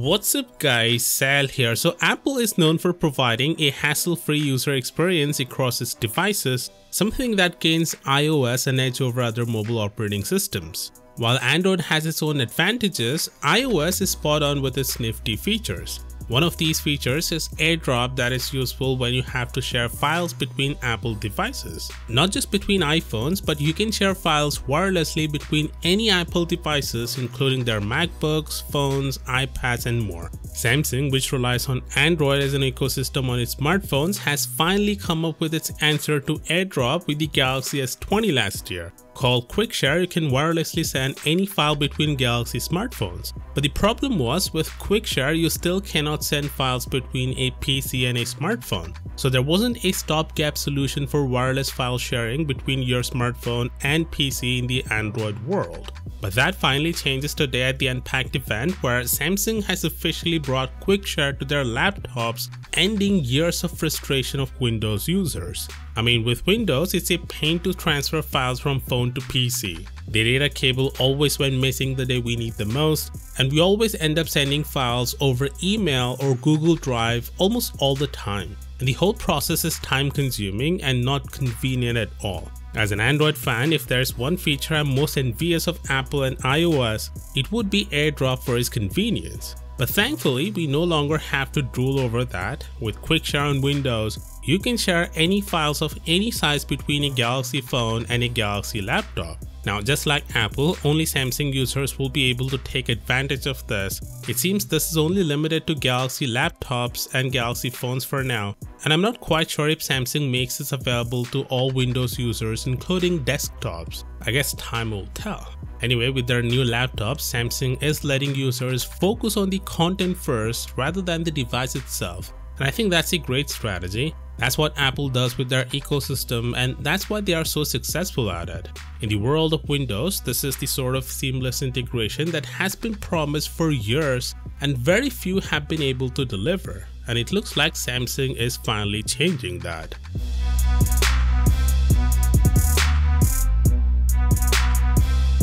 What's up guys, Sal here. So Apple is known for providing a hassle-free user experience across its devices, something that gains iOS an edge over other mobile operating systems. While Android has its own advantages, iOS is spot on with its nifty features. One of these features is AirDrop that is useful when you have to share files between Apple devices. Not just between iPhones, but you can share files wirelessly between any Apple devices including their MacBooks, phones, iPads and more. Samsung, which relies on Android as an ecosystem on its smartphones, has finally come up with its answer to AirDrop with the Galaxy S20 last year. Called QuickShare, you can wirelessly send any file between Galaxy smartphones. But the problem was with QuickShare, you still cannot send files between a PC and a smartphone. So there wasn't a stopgap solution for wireless file sharing between your smartphone and PC in the Android world. But that finally changes today at the Unpacked event where Samsung has officially brought QuickShare to their laptops, ending years of frustration of Windows users. I mean with Windows, it's a pain to transfer files from phone to PC. The data cable always went missing the day we need the most, and we always end up sending files over email or Google Drive almost all the time. And the whole process is time consuming and not convenient at all. As an Android fan, if there's one feature I'm most envious of Apple and iOS, it would be AirDrop for its convenience. But thankfully, we no longer have to drool over that. With QuickShare on Windows, you can share any files of any size between a Galaxy phone and a Galaxy laptop. Now, just like Apple, only Samsung users will be able to take advantage of this. It seems this is only limited to Galaxy laptops and Galaxy phones for now, and I'm not quite sure if Samsung makes this available to all Windows users including desktops. I guess time will tell. Anyway, with their new laptops, Samsung is letting users focus on the content first rather than the device itself. And I think that's a great strategy. That's what Apple does with their ecosystem and that's why they are so successful at it. In the world of Windows, this is the sort of seamless integration that has been promised for years and very few have been able to deliver. And it looks like Samsung is finally changing that.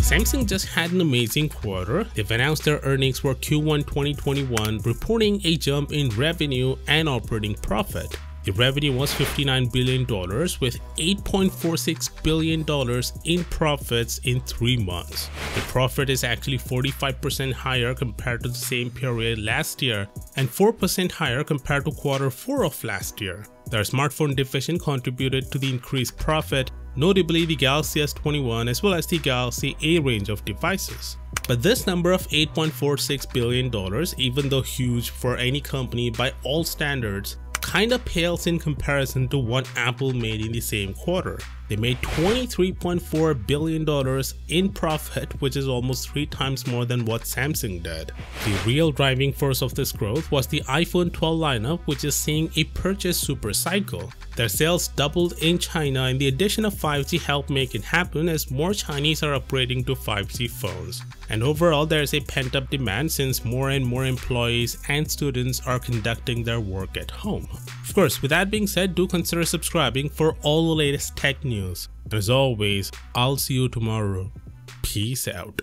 Samsung just had an amazing quarter. They've announced their earnings for Q1 2021, reporting a jump in revenue and operating profit. The revenue was $59 billion with $8.46 billion in profits in three months. The profit is actually 45% higher compared to the same period last year and 4% higher compared to quarter 4 of last year. Their smartphone division contributed to the increased profit, notably the Galaxy S21 as well as the Galaxy A range of devices. But this number of $8.46 billion, even though huge for any company by all standards, kinda pales in comparison to what Apple made in the same quarter. They made $23.4 billion in profit, which is almost three times more than what Samsung did. The real driving force of this growth was the iPhone 12 lineup, which is seeing a purchase super cycle. Their sales doubled in China and the addition of 5G helped make it happen as more Chinese are upgrading to 5G phones. And overall, there is a pent-up demand since more and more employees and students are conducting their work at home. Of course, with that being said, do consider subscribing for all the latest tech news. And as always, I'll see you tomorrow. Peace out.